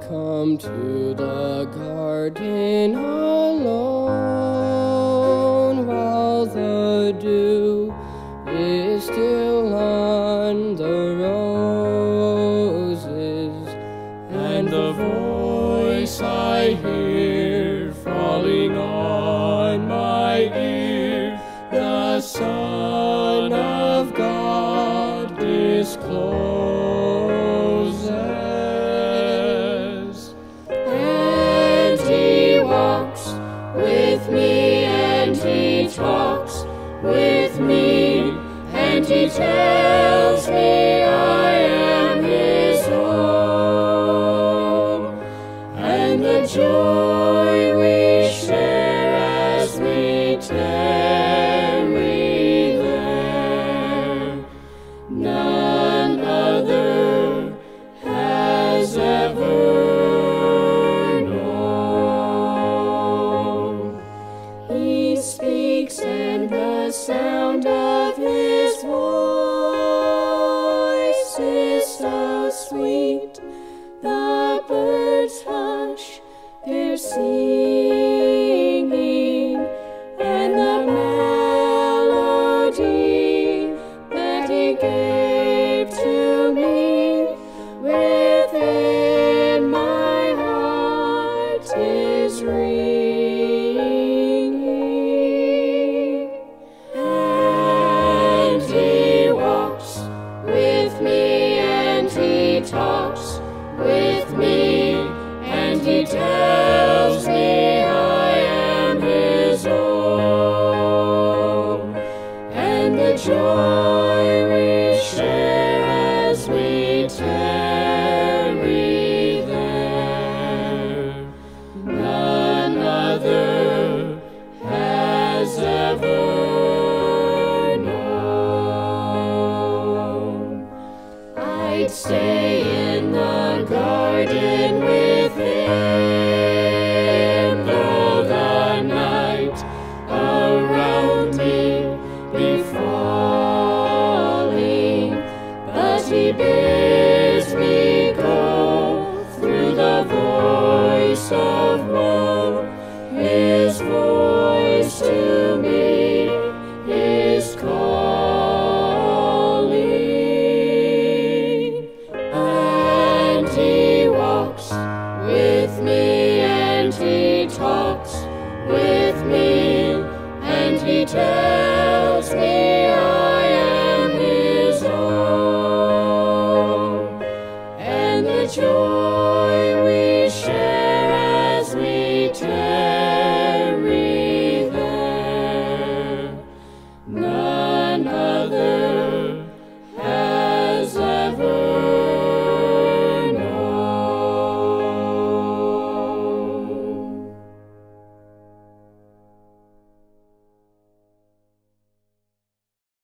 come to the garden alone while the dew is still on the roses and the voice I hear falling on my ear, the Son of God discloses. With me, and he tells me I am his own. And the joy we share as we tarry sweet. The birds hush their singing, there, none other has ever known. I'd stay